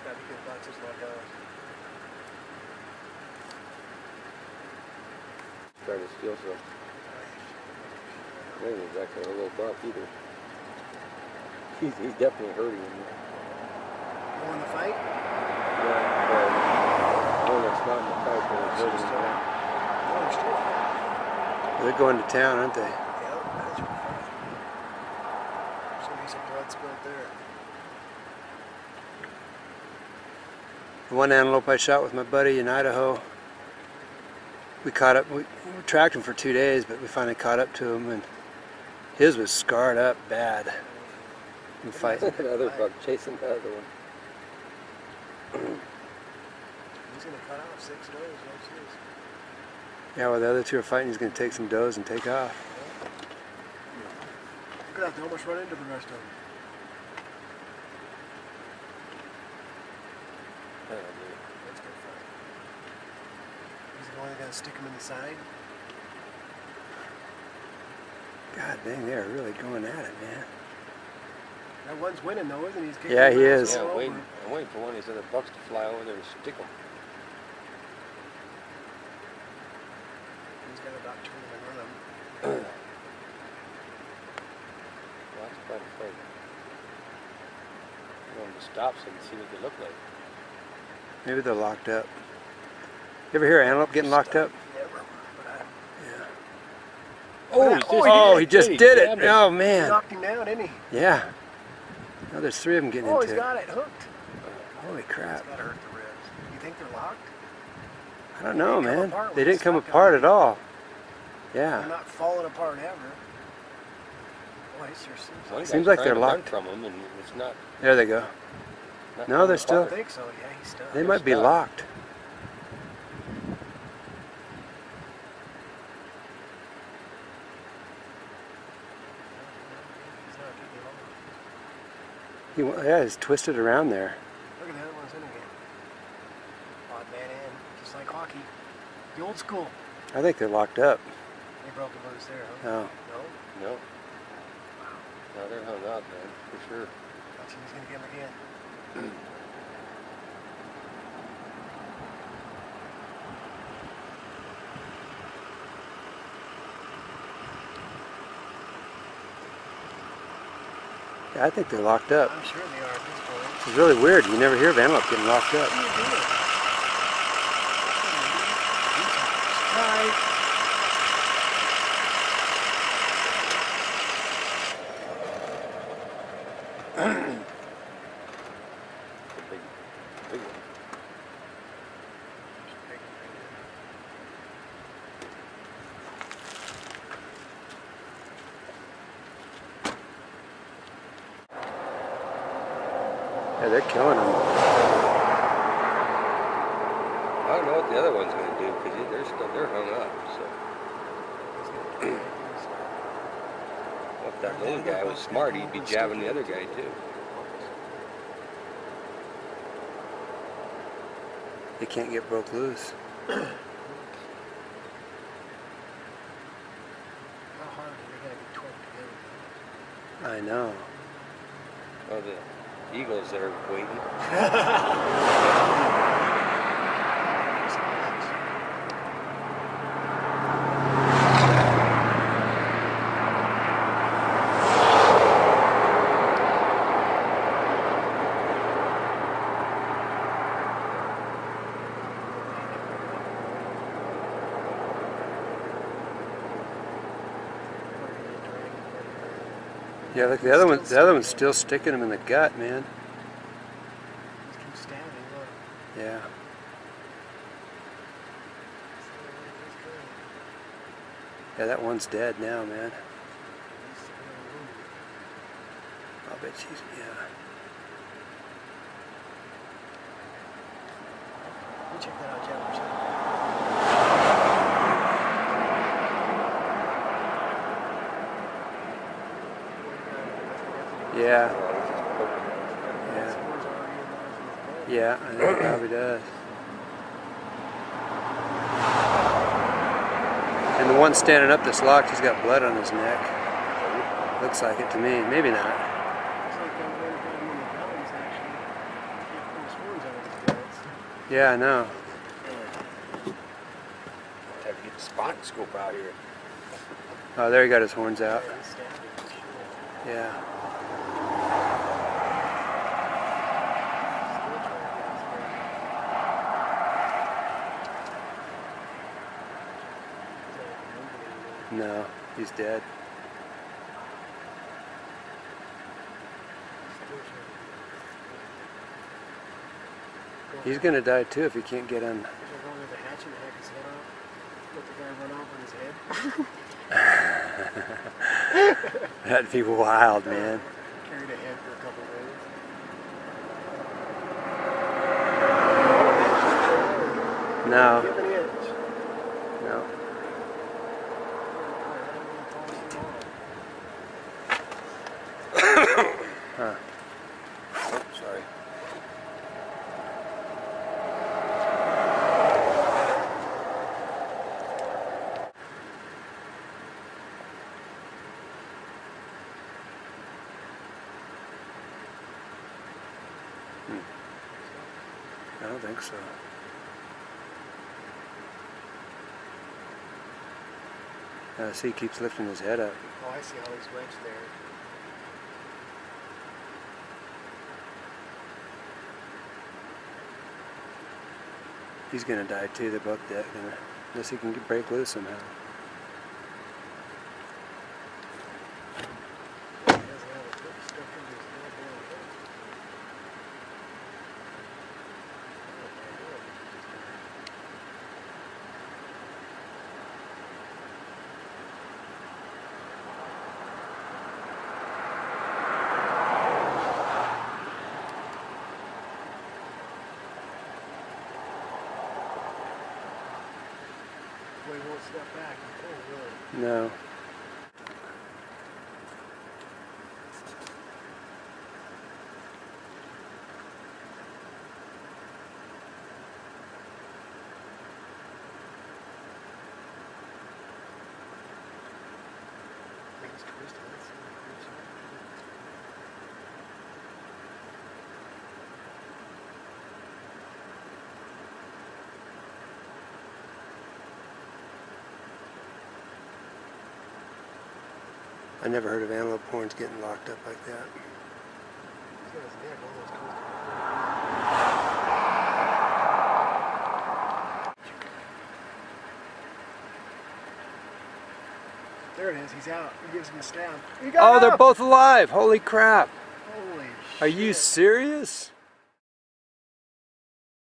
It's got to good boxes like those. Trying to steal some. That ain't exactly a little buck either. He's, he's definitely hurting him. You want to fight? Yeah, but one that's not in the fight, but it's hurting him. No, we're still fighting. They're going to town, aren't they? Yeah, that's we're fighting. There's some blood spilled there. The one antelope I shot with my buddy in Idaho, we caught up, we, we tracked him for two days, but we finally caught up to him, and his was scarred up bad. In fighting. Another buck chasing the other one. He's going to cut off six does. Watch this. Yeah, while the other two are fighting, he's going to take some does and take off. You're going to have to almost run into the rest of them. Oh, dude. That's good fight. He's the one that going to stick him in the side. God dang, they are really going at it, man. That one's winning though, isn't he? He's kicking Yeah, he is. Yeah, I'm waiting, I'm waiting for one of these other bucks to fly over there and stick him. He's got about turn him and run him. Well, that's quite a fight. I wanted to stop so I can see what they look like. Maybe they're locked up. You ever hear antelope getting locked up? Never. But I Yeah. Oh, he just Oh, he did just did it. Oh, man. knocked him down, didn't he? Yeah. Now there's three of them getting Oh, into he's it. got it hooked. Holy crap. It's crap. got to hurt the ribs. You think they're locked? I don't know, They man. They didn't come apart at all. Yeah. They're Yeah. not falling apart ever. Boy, it sure seems like Seems like they're locked. from him, and it's not. There they go. not No, they're still- I think so. Yeah, he's stuck. They They're might be stuck. locked. He's not getting over. He, yeah, he's twisted around there. Look at the other one's in again. Odd man in, just like hockey. The old school. I think they're locked up. They broke him loose there, huh? Oh. No? No. Wow. No, they're hung out, man, for sure. Watch him, he's gonna get him again. Yeah, I think they're locked up. I'm sure they are at this point. It's really weird. You never hear of antelope getting locked up. What are you doing? Hi. The Yeah, they're killing them. I don't know what the other one's going to do because they're still they're hung up. So if that little guy was smart, he'd be jabbing the other guy too. They can't get broke loose. How hard are they gonna be torqued together? I know. Oh, the eagles are waiting. Yeah, look, the other one, the other one's still sticking him in the gut, man. Just keep stabbing, look. Yeah. Yeah, that one's dead now, man. I'll bet she's, yeah. Let me check that out, Jefferson. Yeah, yeah. Yeah, I think it probably does. And the one standing up that's locked, he's got blood on his neck. Looks like it to me. Maybe not. Yeah, I know. Have to get the spot scope out here. Oh, there he got his horns out. Yeah, he's standing for sure. Yeah. Still trying to get his brain. He's not even moving anymore. No, he's dead. Still trying to He's die too if he can't get on. If they're going with a hatchet and hack his head off, let the guy run off with his head. That'd be wild, man. Carry the head for a couple days. No, Give an inch. no. Huh. Oh, sorry. I don't think so. Uh, see, he keeps lifting his head up. Oh, I see all these wedged there. He's gonna die too. They're both dead. Gonna, unless he can break loose somehow. He doesn't have a foot stuck into his goddamn head. Oh, my Lord. Won't step back. Oh, really? No. Twisted. Let's see what it is. I never heard of antelope horns getting locked up like that. He's got his neck almost twisted. There it is. He's out. He gives him a stab. Oh, they're both alive! Holy crap! Holy Are you serious?